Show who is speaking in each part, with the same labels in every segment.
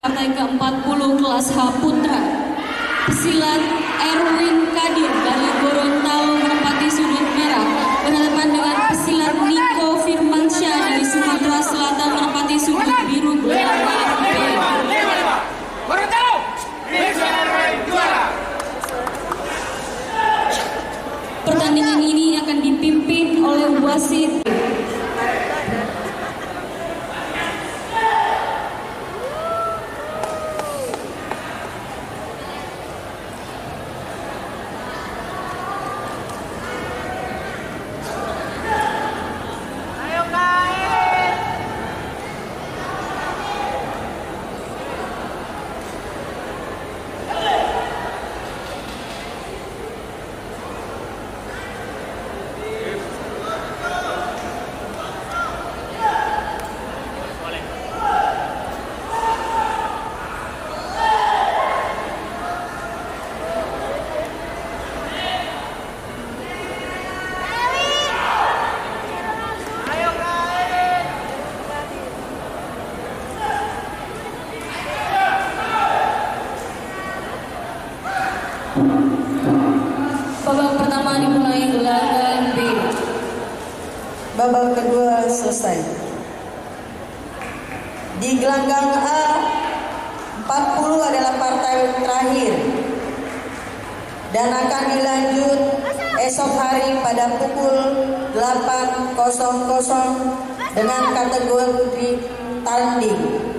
Speaker 1: Partai ke-40 kelas H Putra Pesilat Erwin Kadir dari Gorontalo menempati sudut merah berhadapan dengan pesilat Niko Firmansyah dari Sumatera Selatan menempati sudut biru belakang! Pertandingan ini akan dipimpin oleh wasit Babak
Speaker 2: kedua selesai. Di gelanggang A 40 adalah partai terakhir dan akan dilanjut esok hari pada pukul 8.00 dengan kategori tanding.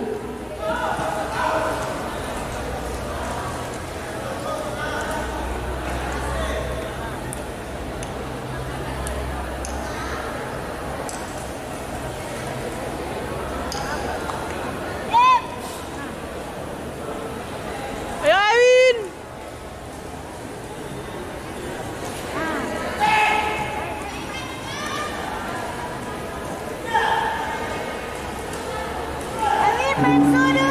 Speaker 3: from sorry.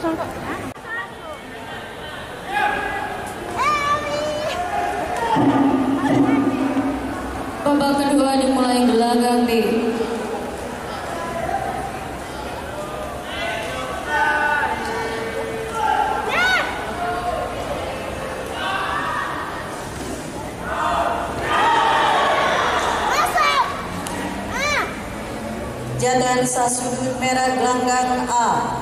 Speaker 3: kosong kok.
Speaker 1: Babak kedua dimulai di
Speaker 2: Jantan Sasudut Merah Gelanggang A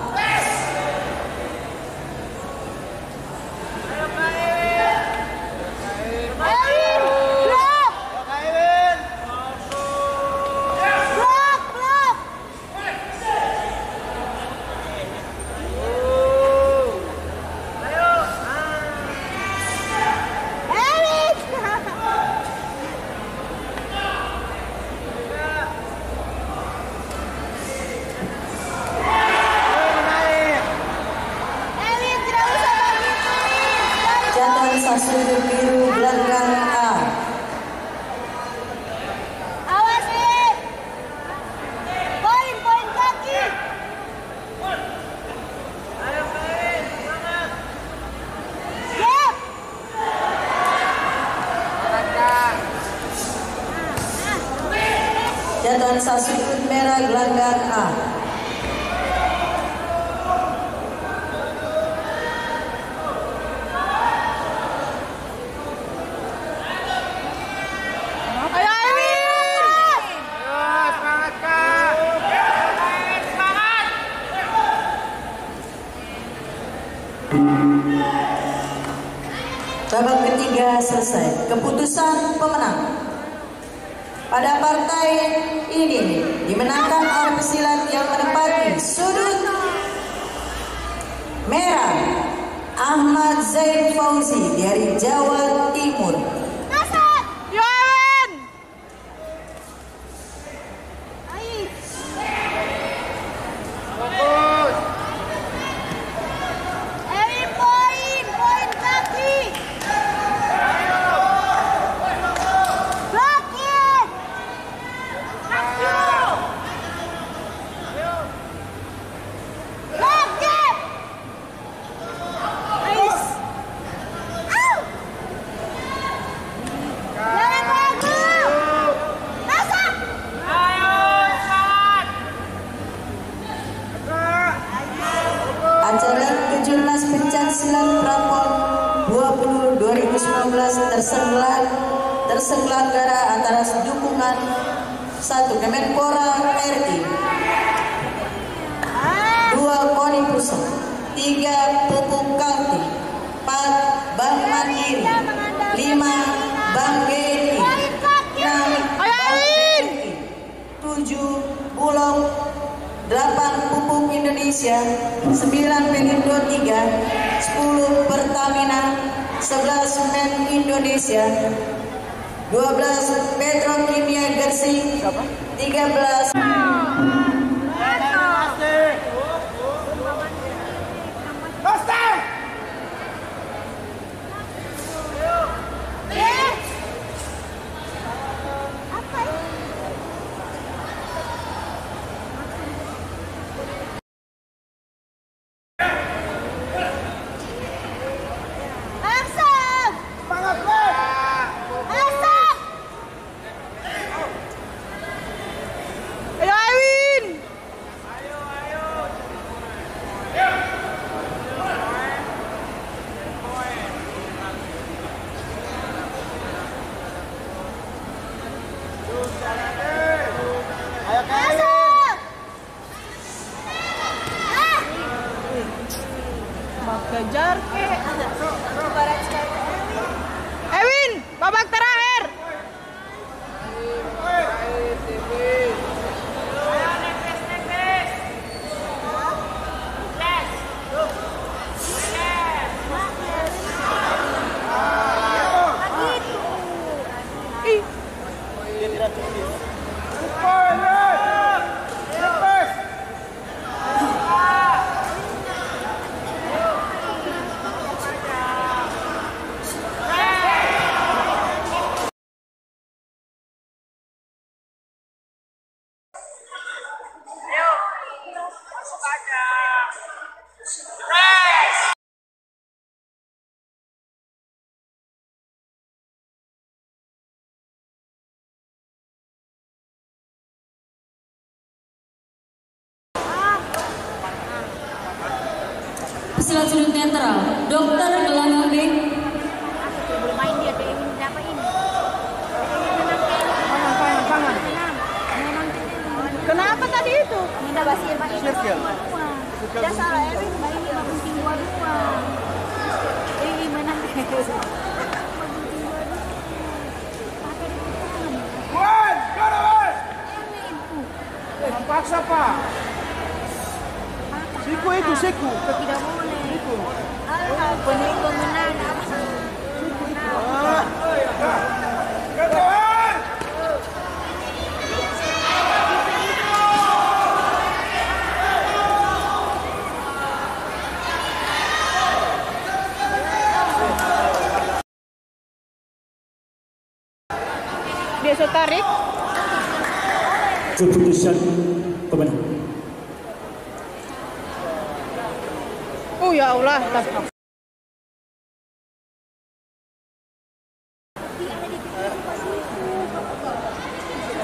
Speaker 2: Sudut biru gelanggang selesai. Keputusan pemenang. Pada partai ini dimenangkan oleh pesilat yang menempati sudut merah Ahmad Zaid Fauzi dari Jawa Timur. 2019 terselenggara terselenggara antara dukungan satu Kemenpora RI, dua Koni Pusat, tiga Pupuk Kalti, empat Bank Mandiri, lima Bank BNI, enam Bank tujuh Bulog, delapan Pupuk Indonesia, sembilan Pelindo 3, sepuluh Pertamina, sebelas Men Indonesia, 12 Petrokimia Gersik, 13
Speaker 1: Yes. Sudut netral, Dokter Gelanggang B,
Speaker 4: dia dia ini.
Speaker 3: Kenapa tadi itu? Tidak salah Erwin, Mbak ini magunting dua-dua. Eh, menang. Magunting dua-dua. Pakai di depan.
Speaker 5: Wan, gara wan.
Speaker 3: Erwin, tuh.
Speaker 5: Paksa pak. Siku itu siku.
Speaker 3: Tidak boleh.
Speaker 5: Biasa tarik.
Speaker 6: keputusan pemenang.
Speaker 5: Oh ya Allah.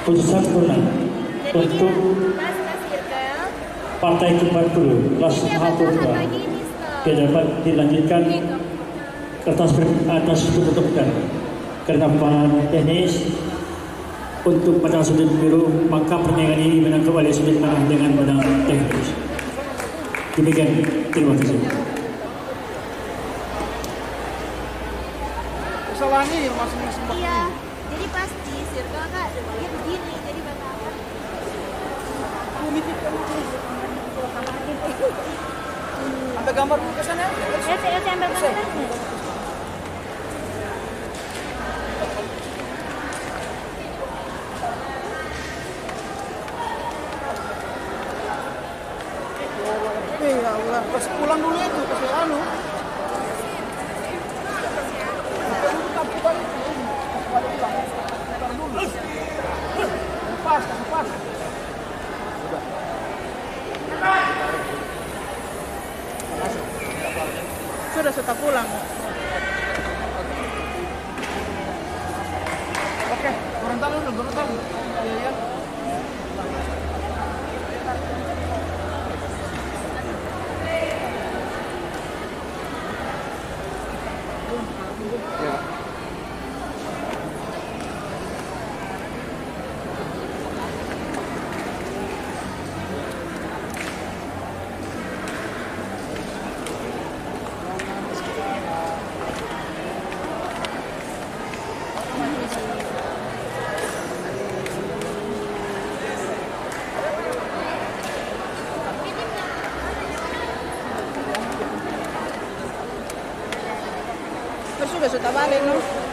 Speaker 6: Keputusan pemenang untuk Partai ke-40 kelas Mahaputra tidak dapat dilanjutkan atas atas keputusan karena teknis untuk pada sudut biru maka pertandingan ini menangkap oleh sudut tengah dengan menang teknis. Demikian, terima kasih.
Speaker 5: Kesalahan ini masing-masing.
Speaker 3: Iya. Jadi pasti circle kak dia begini jadi batakan.
Speaker 5: Ambil gambar dulu ke sana.
Speaker 3: Ya, saya saya ambil gambarnya.
Speaker 5: Eh ya Allah. Pas pulang dulu itu kasih anu. Pas, kasih. Sudah sudah pulang. Oke, Gorontalo dulu, Gorontalo. Iya, pesos, tamales, ¿no?